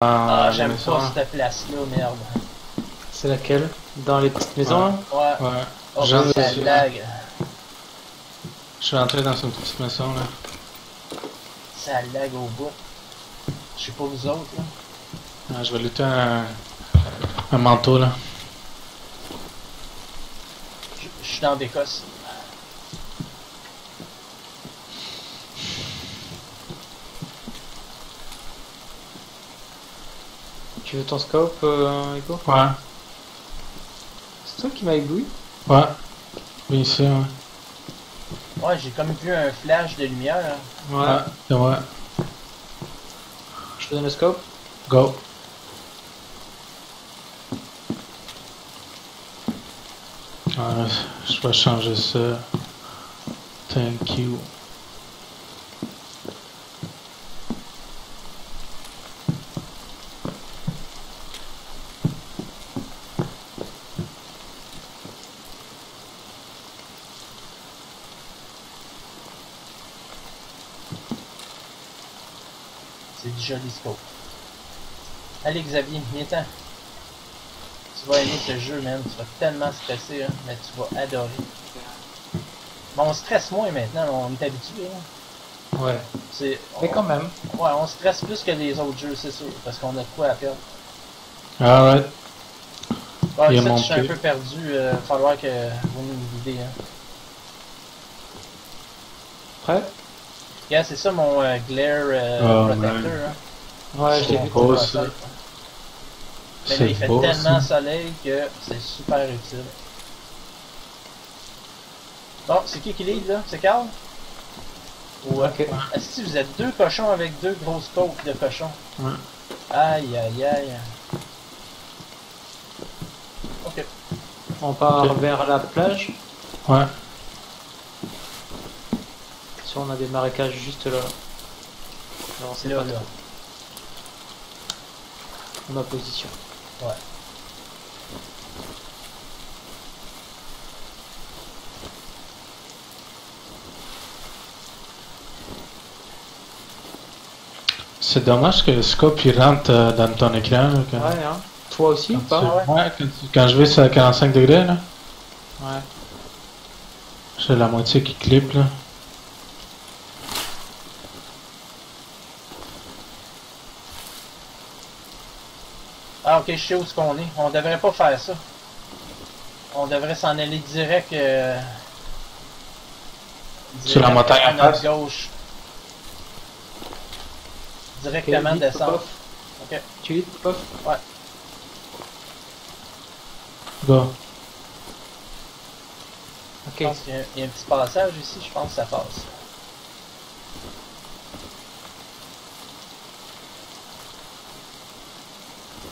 Ah, j'aime maison, pas là. cette place-là, merde. C'est laquelle? Dans les petites maisons là? Ouais. Ouais. Oh, J'en. Je suis rentré dans une petite maison là. Ça lag au bout. Je sais pas vous autres, là. Ah, je vais lutter un, un manteau là. Je je suis dans l'Écosse. Tu veux ton scope, euh, Ouais. C'est toi qui m'as ébloui Ouais. Bien ici, ouais. Ouais, j'ai comme vu un flash de lumière, là. Ouais. C'est ouais. Je te donne le scope Go. Ah, je vais changer ça. Thank you. Allez, Xavier, viens-t'en. Tu vas aimer ce jeu, man. Tu vas tellement stresser, hein, mais tu vas adorer. Bon, on stresse moins maintenant, on est habitué. Hein. Ouais. C'est, Mais quand même. Ouais, on stresse plus que les autres jeux, c'est sûr, parce qu'on a de quoi à perdre. Alright. Ouais, Il mon je suis un peu perdu, euh, va falloir que vous me guidez. Hein. Prêt? Yeah, c'est ça mon euh, glare euh, Oh, protector. Hein. Ouais, l'ai vu. Ouais, ça. Mais là, il fait beau, tellement ça. soleil que c'est super utile. Bon, c'est qui qui lead là? C'est Carl? Ouais. Ok. Est-ce que vous êtes deux cochons avec deux grosses côtes de cochons Ouais. Aïe aïe aïe. Ok. On part vers la plage. Ouais. Si on a des marécages juste là. Non, c'est pas là. Trop. On a position. Ouais. C'est dommage que le scope il rentre euh, dans ton écran. Là, quand, Ouais, hein. Toi aussi ou quand pas? Tu- ouais, quand, tu- quand je vais sur 45 degrés, là, Ouais. j'ai la moitié qui clip là. Ah ok, je sais où ce qu'on est. On devrait pas faire ça. On devrait s'en aller direct. euh, Sur la montagne à notre gauche. Directement vite, descendre. Ok. Tu lis, Go. Je Ok. pense qu'il y, a- il y a un petit passage ici, je pense que ça passe.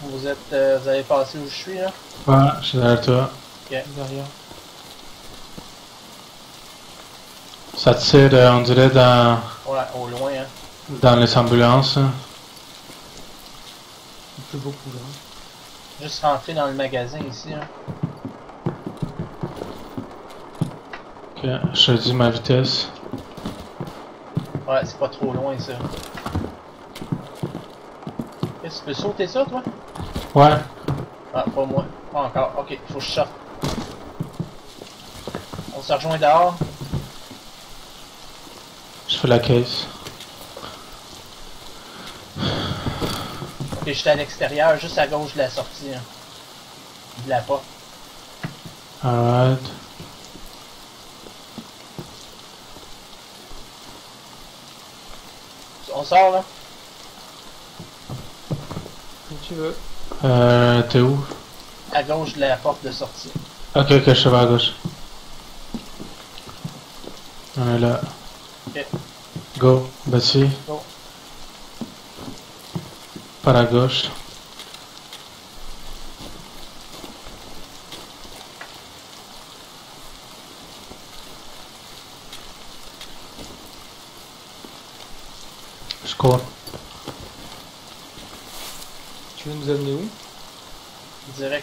Vous êtes, euh, vous avez passé où je suis là? Ouais, je suis derrière toi. Derrière. Ça tire, euh, on dirait, dans, Ouais, au loin. Hein. dans les ambulances. hein. Il pleut beaucoup là. Juste rentrer dans le magasin ici. Hein. Ok, je te dis ma vitesse. Ouais, c'est pas trop loin ça. Est-ce que tu peux sauter ça toi? Ouais. Ah, pas moi. Pas encore. Ok, faut que je sorte. On se rejoint dehors. Je fais la caisse. Ok, j'étais à l'extérieur, juste à gauche de la sortie. Hein. De la porte. Alright. On sort là? Comme tu veux. Euh, t'es où? À gauche de la porte de sortie. Ok, ok, je vais à gauche. On est là. Ok. Go, Betsy. Go. Par à gauche.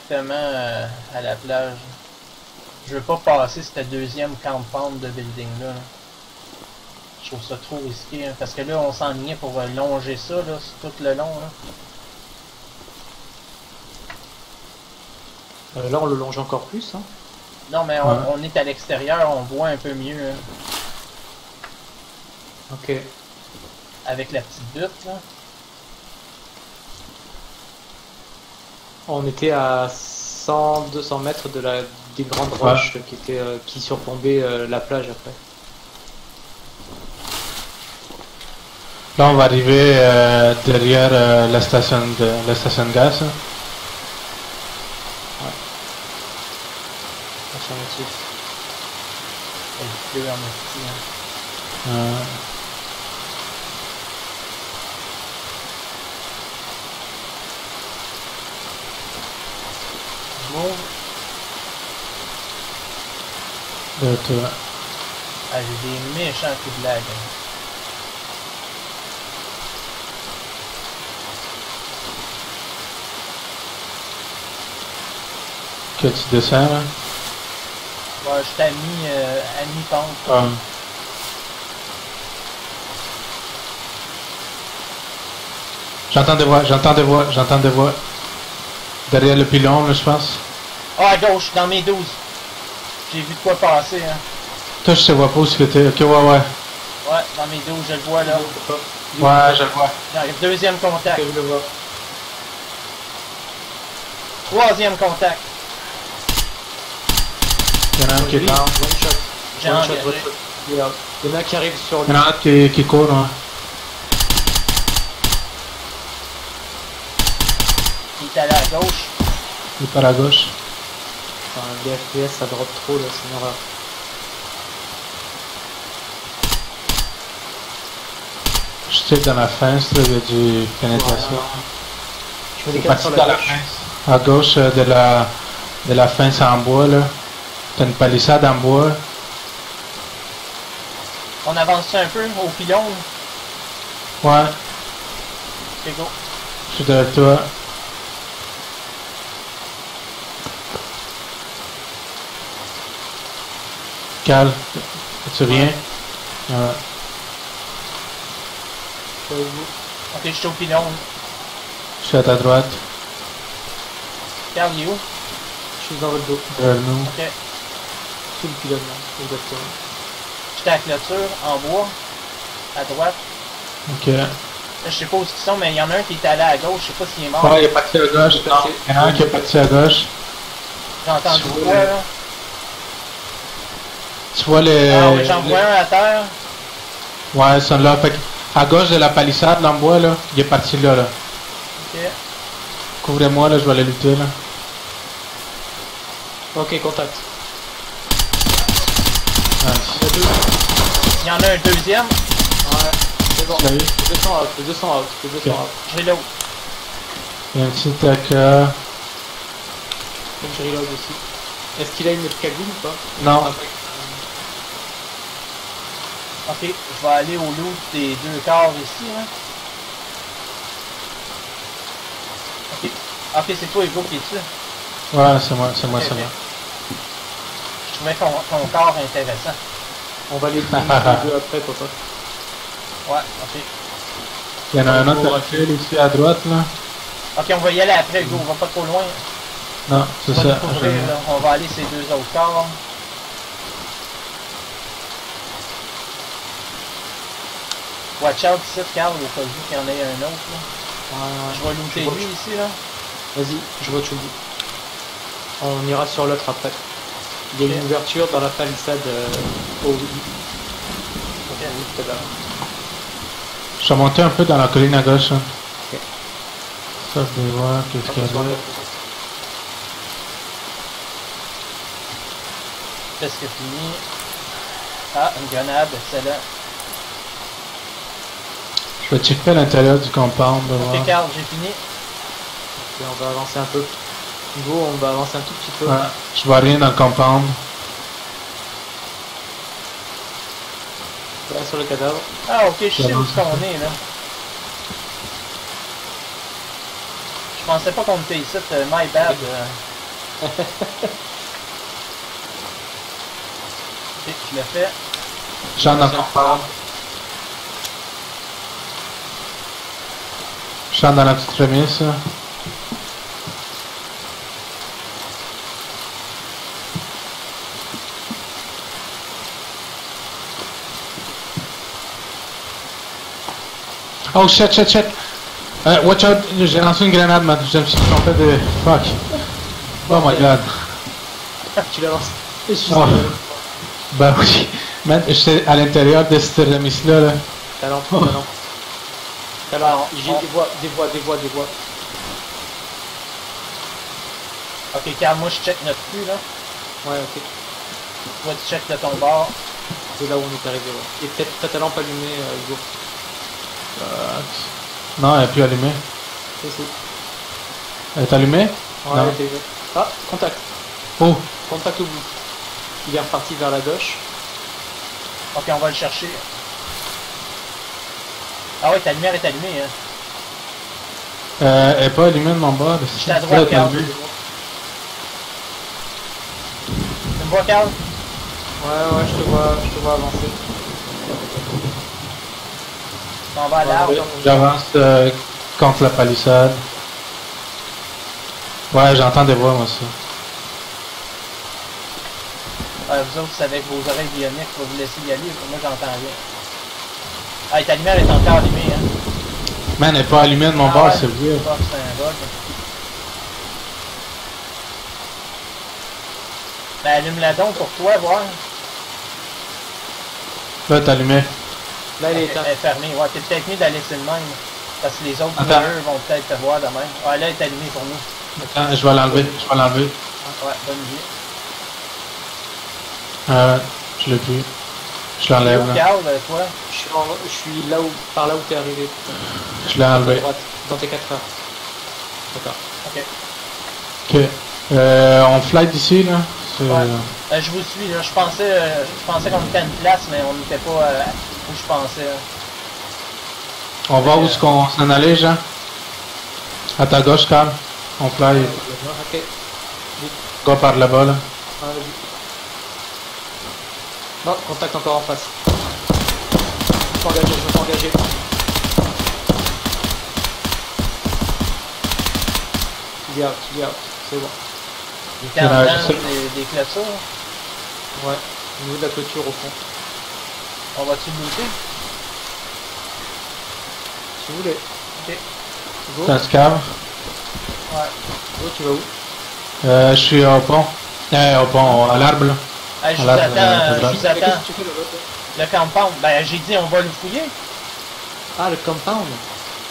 directement euh, à la plage. Je veux pas passer cette deuxième campagne de building là. Je trouve ça trop risqué. Hein, parce que là, on s'ennuyait pour euh, longer ça là, tout le long. Là. Euh, là, on le longe encore plus. Hein? Non, mais on, est à l'extérieur, on voit un peu mieux. Hein. Ok. Avec la petite butte, là. On était à 100, 200 mètres de la, des grandes Ouais. roches qui, étaient, euh, qui surplombaient euh, la plage après. Là, on va arriver euh, derrière euh, la, station de, la station de gaz. Affirmatif. Il de toi. Ah, j'ai des méchants coups de lag. Que tu descends, là? Ouais, je t'ai mis euh, à mi-pente. Ah. J'entends des voix, j'entends des voix, j'entends des voix. Derrière le pilon, là, je pense. Ah, à gauche, dans mes 12. J'ai vu de quoi passer, hein. Toi, je te vois pas où que t'es. Ok, ouais, ouais. Ouais, dans mes 12, je le vois là. Ouais, je le vois. J'arrive. Deuxième contact. Je le vois. Troisième contact. Il y en a un qui est Lui, down. One shot. J'ai One shot, engagé. one shot. Il y en a un qui arrive sur Il y lui. en a un qui, qui court, ouais. Il est allé à gauche. Il part à gauche. Enfin, les FPS ça drop trop là, c'est une horreur. Je check dans la fenêtre, là, il y a du pénétration. Je sur parti la la gauche. fenêtre. À gauche euh, de la, de la fence en bois, là. T'as une palissade en bois. On avance un peu au pilon. Ouais, C'est go. je suis derrière toi. Cal, tu viens? Ouais. Je suis avec vous. Ok, je suis au pilon. Je suis à ta droite, Carl, il est où? Je suis dans votre dos. derrière nous. Ok. Sous le pylône là, exactement. J'étais à la clôture, en bois. À droite. Ok. Là, je sais pas où ils sont, mais il y en a un qui est allé à gauche. Je sais pas s'il est mort. Ouais, il est parti à gauche. Non, il y en a un qui est parti à gauche. J'ai entendu quoi, là? Tu vois les... Ah oui, j'en les- vois un à terre. Ouais, ils sont là. Fait à gauche de la palissade, là, en bois, là, il est parti là, là. Ok. Couvrez-moi, là, je vais aller lutter, là. Ok, contact. Nice. Il y deux. En a un deuxième. Ouais, c'est bon. Tu l'as eu? Le 200 out, le 200 out, le 200 Ok. out. J'ai l'autre. Il y a un petit AK. Donc je reload aussi. Est-ce qu'il a une cagoule ou pas? Non. Ah, Ok, je vais aller au loot des deux corps ici, là. Ok. Ok, c'est toi, Hugo, qui est dessus. Ouais, c'est moi, c'est moi, c'est moi. Je trouvais ton, ton corps intéressant. On va les deux après, papa. Ouais, ok. Il y en a un autre profil ici à droite, là. Ok, on va y aller après, Hugo, on va pas trop loin. Non, c'est ça. couvrir, là. On va aller ces deux autres corps. Watch out ici, Carl, au cas où qu'il y en ait un autre, là. Ouais, Je vais looter vois- lui ici, là. Vas-y, je vois Choubi. On ira sur l'autre après. Il y a une ouverture dans la palissade euh, au oui. Ok. tout à l'heure. Je suis monté un peu dans la colline à gauche. Hein. Ok. Ça, je vais voir qu'est-ce qu'il y a. Presque fini? Ah, une grenade, excellent. Je vais checker à l'intérieur du compound. Ok, voir. Carl, j'ai fini. Ok, on va avancer un peu. Hugo, on va avancer un tout petit peu. Ouais, je vois rien dans le compound. Là, sur le cadavre. Ah, ok, je sais où qu'on est, là. Je pensais pas qu'on était ici, my bad. euh. ok, je l'ai fait. Je suis dans chant dans la petite. Oh shit, shit, shit! Watch out, j'ai lancé une grenade, man. Je me suis trompé de. Fuck. Oh my god. tu l'as lancé. Bah oui. Man, j'étais à l'intérieur de cette remise-là. Là. Talent, talent. J'ai des voix, des voix, des voix, des voix. Ok, Carl, moi je check notre cul là. Ouais, ok. Toi tu check de ton bord. C'est là où on est arrivé, ouais. Et peut-être ta lampe allumée, euh, Hugo. Non, elle est plus allumée. Si, si. Elle est allumée? Ouais, Non. elle était- Ah, contact. Oh. Contact au bout. Il est reparti vers la gauche. Ok, on va le chercher. Ah ouais, ta lumière est allumée, hein. Euh, elle est pas allumée de mon bord. J'étais à droite, Carl. Tu me vois, Carl? Ouais, ouais, je te vois, je te vois avancer. On va à l'arbre. J'avance euh, contre la palissade. Ouais, j'entends des voix, moi aussi. Ouais, vous autres, c'est avec vos oreilles bioniques, je vais vous laisser y aller, moi j'entends rien. Ah, ta lumière est encore allumée, hein. Man, elle est pas allumée de mon Ah bord, ouais. c'est weird. Fuck, c'est un bug. Ben, allume-la donc pour toi, voir. Là, t'es allumé. Là, elle est. Elle est fermée. Ouais, t'es peut-être mieux d'aller laisser de même. Parce que les autres Attends. vont peut-être te voir de même. Ouais, là, elle est allumée pour nous. Attends, je vais l'enlever. Je vais l'enlever. Ouais, bonne idée. Euh, je l'ai plus. Je l'enlève, toi, Je suis, en- je suis là où, par là où t'es arrivé. Je l'ai enlevé. dans tes 4 heures. D'accord. ok. Ok. Euh, on flight d'ici, là. Ouais. Euh, je vous suis, là. Je pensais, euh, je pensais qu'on était à une place, mais on n'était pas où je pensais. là. On va où est-ce qu'on s'en allait, Jean? À ta gauche, Carl. On fly. Ok. Go par là-bas, là. Ah. Non, contact encore en face. Je suis engagé, je suis engagé. Il est out, il est out. C'est bon. Il Ouais, dedans c'est- des, des clôtures. Ouais. Au niveau de la clôture au fond. On va-tu le looter? Si vous voulez. Ok. Go. Ce cave. Ouais. Go, tu vas où? Euh, je suis au pont. Euh, au pont, à l'arbre, Hey, je vous attends, je vous attends. Le compound. Ben, j'ai dit, on va le fouiller. Ah, le compound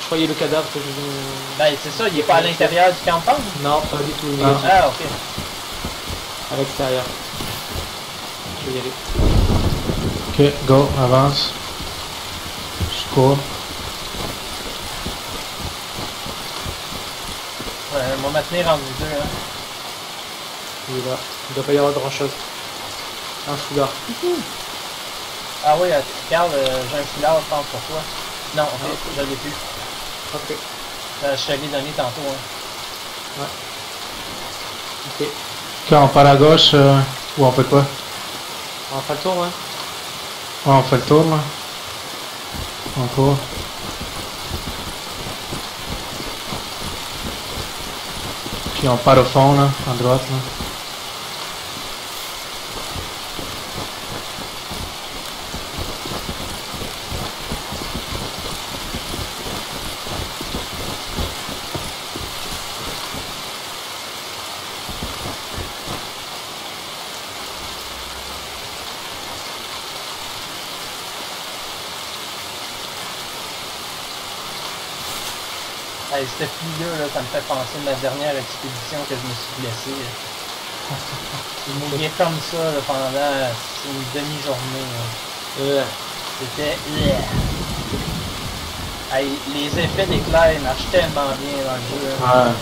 Je croyais le cadavre que je. Ben, c'est ça, il est pas à l'intérieur du compound? Non, pas du tout. Ah. Ah, ok. À l'extérieur. Je vais y aller. Ok, go, avance. Je cours. Ouais, on va maintenir en vous deux, hein. Il est là. Il doit pas y avoir grand chose. Un foulard. Ah oui, euh, Carl, euh, j'ai un foulard, je pense, pour toi. Non, ok, Ah. je l'ai plus. Ok. Euh, je te l'ai donné tantôt, hein. Ok. Ok, on part à gauche, euh, ou on fait quoi? On faire le tour, ouais. Ouais, on fait le tour, là. On court. Puis on part au fond, là, à droite, là. Hey, cette pluie-là, là, ça me fait penser à ma dernière expédition que je me suis blessé. J'ai mouillé comme ça là, pendant une demi-journée. Euh, C'était... Hey, les effets d'éclair marchent tellement bien dans le jeu. hein.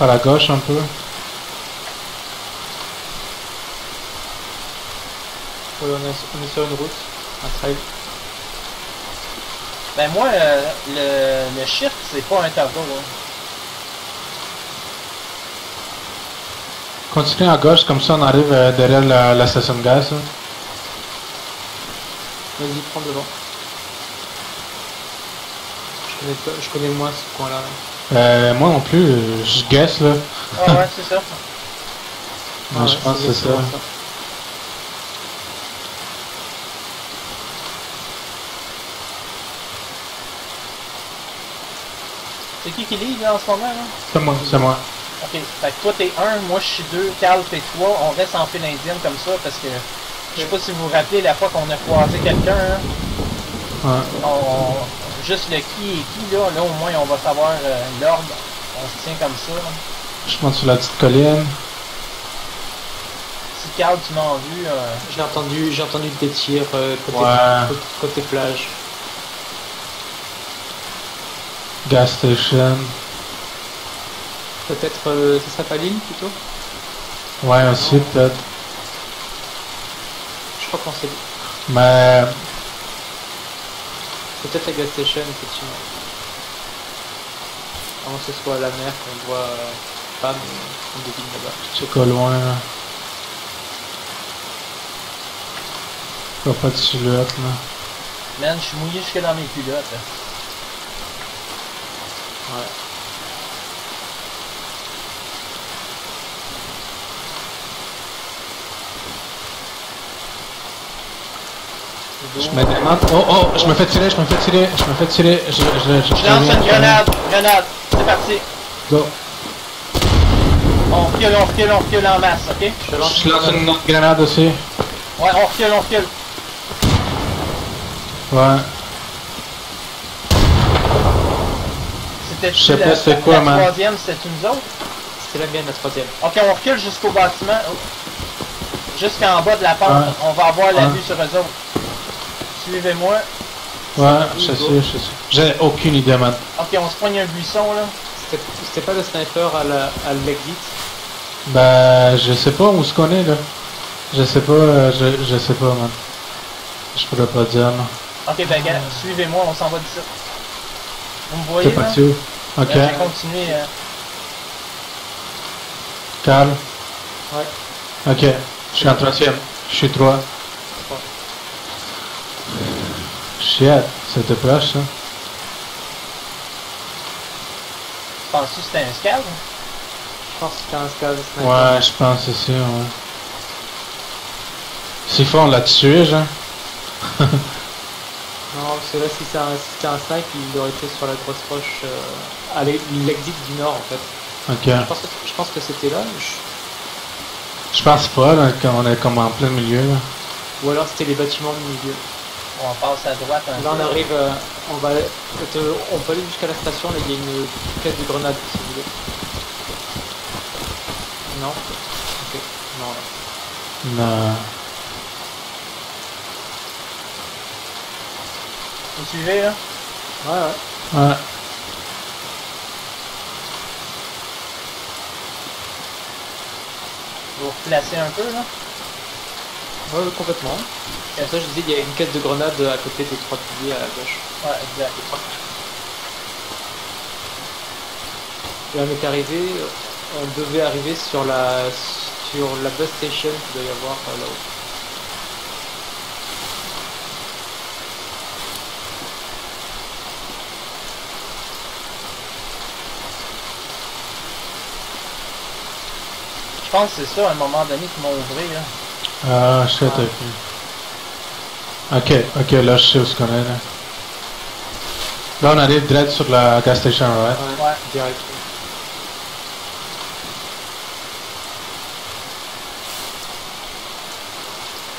Ouais. À gauche, un peu. on, est, on est sur une route. Un trail. Ben moi, euh, le, le shift, c'est pas un toggle. Hein. Continue à gauche, comme ça on arrive euh, derrière la, la station de gaz. Vas-y, prends devant. Je connais, pas, je connais moins ce coin-là. là. Euh, moi non plus, euh, je guess, là. Ah ouais, c'est ça. Moi, Ah je ouais, pense que c'est ça. C'est qui qui lead là, en ce moment là? C'est moi, c'est moi. Ok, fait que toi t'es 1, moi je suis 2, Carl t'es 3, on reste en file indienne comme ça parce que je sais pas si vous vous rappelez la fois qu'on a croisé quelqu'un, hein, Ouais. on, juste le qui et qui là, là au moins on va savoir euh, l'ordre, on se tient comme ça. là. Je monte sur la petite colline. Si Carl tu m'as en vue, euh, J'ai entendu, j'ai entendu des tirs euh, côté, Ouais. côté, côté plage. Gas station. Peut-être, euh, ce serait pas l'île plutôt? Ouais, aussi peut-être. Je crois qu'on s'est dit. Mais C'est peut-être la gas station, effectivement. Avant que ce soit à la mer qu'on voit euh, pas, mais on devine là-bas. check au loin. là. Je vois pas de silhouette là. man, je suis mouillé jusque dans mes culottes. là. Ouais. Je me demande. Oh oh, je me fais tirer, je me fais tirer, je me fais tirer. Je, je, je, Je lance une grenade, grenade, c'est parti. Go. On recule, on recule, on recule en masse, ok? Je lance Je lance une autre grenade aussi. Ouais, on recule, on recule. Ouais. C'était Je sais la- pas c'était quoi, la man. troisième, c'était nous autres? C'était la mienne, la troisième. Ok, on recule jusqu'au bâtiment. Jusqu'en bas de la pente. Ouais. On va avoir la Ouais. vue sur eux autres. Suivez-moi. Ouais, je sais, je sais. J'ai aucune idée, man. Ok, on se poigne un buisson là. C'était pas le sniper à la- à l'exit? Bah, je sais pas où se connaît là. Je sais pas, euh, je, je sais pas, man. Je pourrais pas dire, non. Ok, ben gars, suivez-moi, on s'en va d'ici. Vous me voyez T'es là? parti où? Ok. Je vais continuer. euh, Carl. Ouais. Ok. Je suis en troisième. Je suis trois. Trois. Shit, c'était proche ça? Penses-tu que c'était un scal? Je pense que c'était un scale sniper. Ouais, je pense aussi, ouais. S'il faut, on l'a tué, genre. Non, parce que là, si c'est un, si c'était un snipe, il aurait été sur la grosse roche euh, à l'e- l'exit du nord, en fait. Ok. Je pense que, c'était là. je- Je pense pas, là, qu'on est comme en plein milieu, là. Ou alors c'était les bâtiments du milieu. On passe à droite un Là, on arrive, euh, on va, on peut aller jusqu'à la station. Là, il y a une caisse de grenades, si vous voulez. Non? Ok. Non, là. Non. Vous suivez là? Ouais, ouais. Ouais. Replacez un peu là? Ouais, complètement. Comme ça, je disais, il y a une caisse de grenades à côté des trois piliers à gauche. Ouais, exact. Et on est arrivé, on devait arriver sur la sur la bus station qu'il doit y avoir euh, là-haut. Pense que c'est ça à un moment donné qu'ils m'ont ouvert là. Ah, shit, ok. Ok, ok, là, je sais où ce qu'on est, là. Là, on arrive direct sur la gas station, right? Ouais. direct.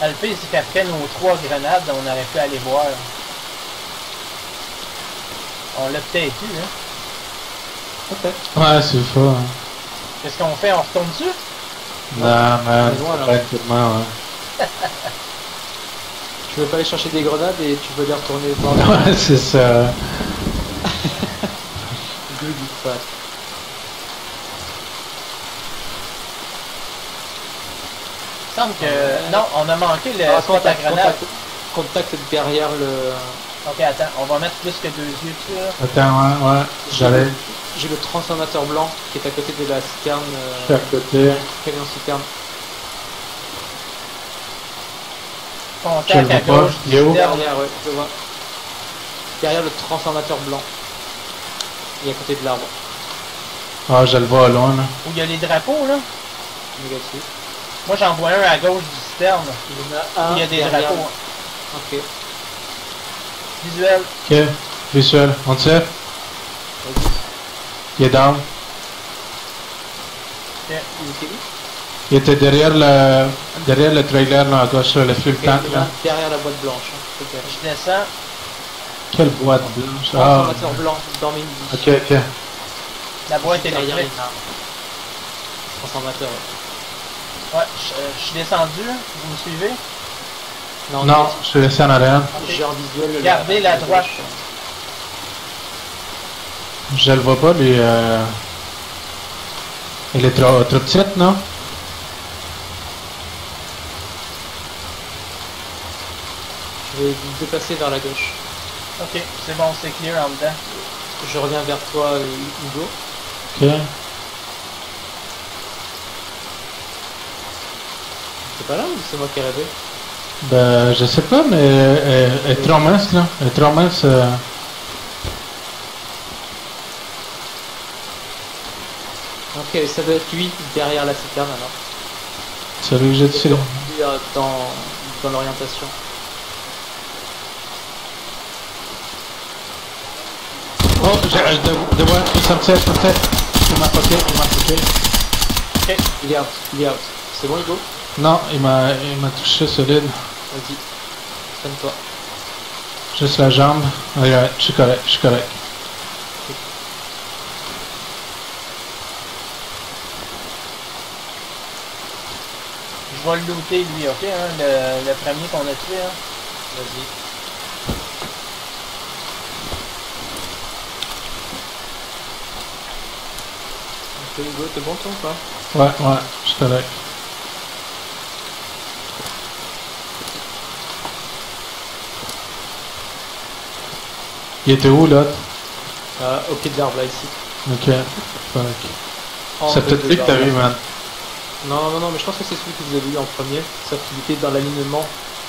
Ah, Le pire, c'est qu'après nos trois grenades, on aurait pu aller voir. On l'a peut-être eu, hein. Peut-être. Ouais, c'est faux, hein. Qu'est-ce qu'on fait? On retourne dessus? Non, ouais, tellement, ouais. Tu veux pas aller chercher des grenades et tu veux les retourner voir Ouais, c'est ça. Good, fat. Il me semble que... Non, on a manqué le Ah, grenade. contact, contact derrière le. Ok, attends, on va mettre plus que deux yeux dessus, là. Attends, ouais, ouais. J'allais. J'ai le transformateur blanc qui est à côté de la citerne. Euh, à côté. camion citerne. Contact à gauche Il est. Derrière, ouais, je le vois. Derrière le transformateur blanc. Et à côté de l'arbre. Ah, je le vois au loin, là. Où il y a les drapeaux, là? Négatif. Moi, j'en vois un à gauche du citerne. Il y en a un. Il y a des derrière. drapeaux. Ok. Visuel. Ok, visuel. On tire? Il est down. Il était où Il était derrière le, derrière le trailer là, à gauche, le fuel tank Il est là. Derrière la boîte blanche. Hein. faire. Je descends. Quelle boîte blanche? Ah, Transformateur blanc dans mes ok, ok. La boîte Derrière les arbres. Transformateur. ouais. Ouais, je, je suis descendu. Vous me suivez? Non, je suis laissé en arrière. Gardez la droite. Je le vois pas, lui. Euh... Il est trop, trop petite, non? Je vais me déplacer vers la gauche. Ok, c'est bon, c'est clear en dedans. Je reviens vers toi, euh, Hugo. Ok. C'est pas là ou c'est moi qui ai rêvé? Ben, je sais pas, mais elle, elle est trop mince, là. Elle est trop mince. euh. Ok, ça doit être lui derrière la citerne alors. Celui que j'ai euh, dans, dans l'orientation. Oh, je, je de, de voir, ça me tire, ça me tire. Il m'a fucké, il m'a fucké. Il est out, il est out. C'est bon Hugo? Non, il m'a, il m'a touché solide. Vas-y. Sonne-toi. Juste la jambe. Regarde, je suis correct, je suis correct. Je vais le looter lui, ok? Hein, le, le premier qu'on a tué. Hein. Vas-y. T'es bon toi ou pas? Ouais, ouais, je suis correct. Il était où, l'autre? euh, Au pied de l'arbre là ici. Ok. Fuck. C'est peut-être lui que t'as vu, man. Non, non, non, mais je pense que c'est celui que vous avez eu en premier. Sauf qu'il était dans l'alignement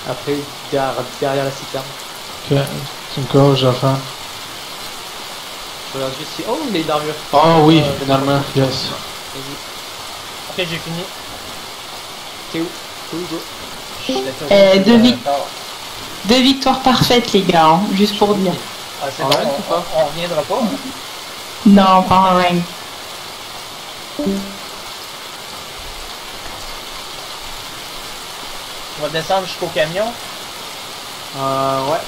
après derrière, derrière la citerne. Ok. Tu me cours, j'entends. Je regarde juste si. Oh, il a une armure. Oh oui, Euh, yes. Vas-y. Ok, j'ai fini. T'es où? T'es où Hugo? Euh, deux. Deux victoires parfaites, les gars, hein, juste pour dire. Ah, c'est bon, rank ou on, pas? on, on reviendra pas? hein. Non, pas en rank. On va descendre jusqu'au camion. Euh, ouais.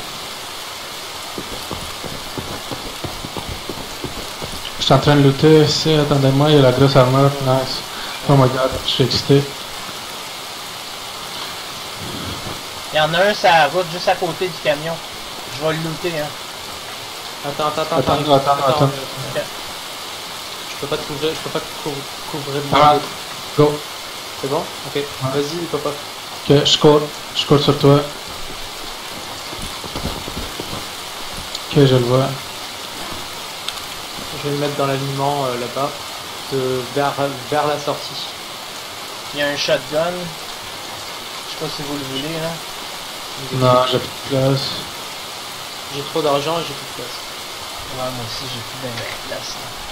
Je suis en train de looter ici, attendez-moi, il y a la grosse armure, nice. Oh my god, je suis excité. Il y en a un sur la route juste à côté du camion. Je vais le looter. Hein. Attends, attends, attends. Attends, attends, attends. euh, Je peux pas te couvrir, je peux pas te couvrir, couvrir de Ah, monde. go. C'est bon? Ok. Vas-y, papa. Ok, je cours, je cours sur toi. Ok, je le vois. Je vais me mettre dans l'alignement euh, là-bas. Vers, vers la sortie. Il y a un shotgun. Je sais pas si vous le voulez là. Non, j'ai plus de place. J'ai trop d'argent et j'ai plus de place. Ouais, moi aussi j'ai plus de place. là.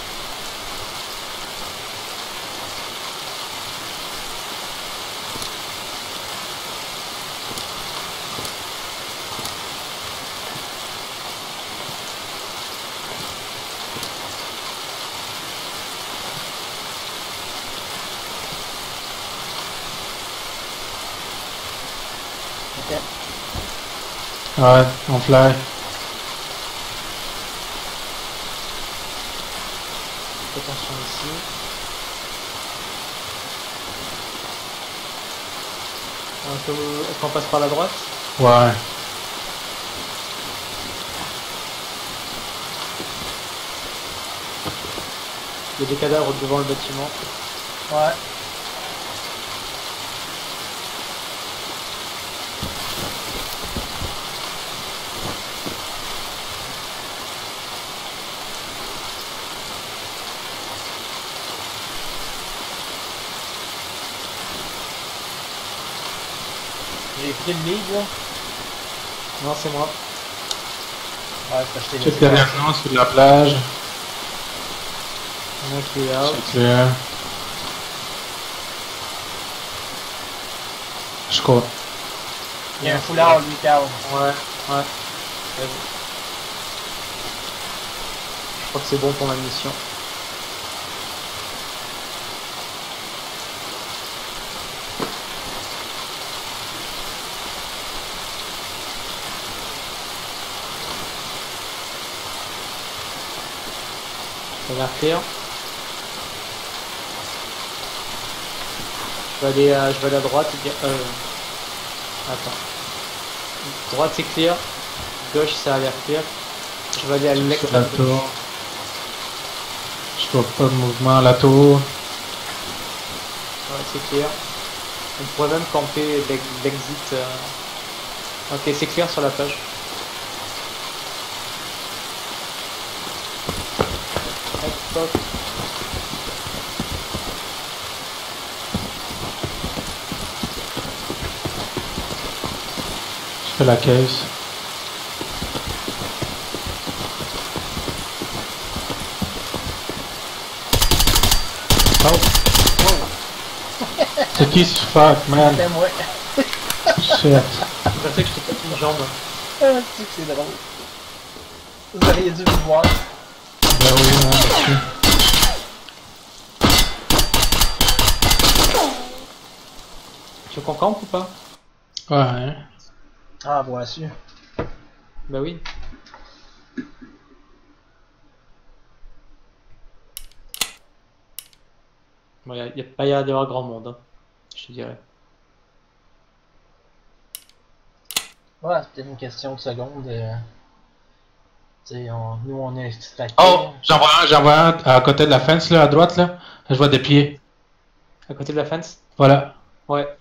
Ouais, on fly. Fais attention ici. Est-ce qu'on passe par la droite Ouais. Il y a des cadavres devant le bâtiment. Ouais. J'ai pris le lead là. Non, c'est moi. Ouais, je t'ai Check laissé derrière nous sur la plage. Il y en a qui est out. C'est clair. Je cours. Il y a un foulard lui Carl. Ouais, ouais. Je crois que c'est bon pour ma mission. Je vais aller à, je vais aller à droite. Euh... Attends. Droite c'est clear. Gauche ça a l'air clear. Je vais aller à l'extrême la tour. Je vois pas de mouvement à la tour. Ouais, c'est clair. On pourrait même camper l'ex- l'exit. euh. Ok, c'est clair sur la page. Hop, hop. Je fais la caisse. Oh! C'est qui ce fuck, man? C'était moi. Shit. Je pensais que je t'ai une jambe. Ah, tu sais que c'est drôle. Vous auriez dû le voir. Ben oui, man, merci. Tu veux qu'on campe ou pas? Ouais, hein. Ah, voici. Bah oui. Bon, y a, y a pas l'air d'avoir grand monde, hein, je te dirais. Ouais, c'est peut-être une question de seconde. euh, Tu sais, on- nous on est extractés. Oh! J'en vois un, j'en vois un à côté de la fence, là, à droite, là. Je vois des pieds. À côté de la fence? Voilà. Ouais.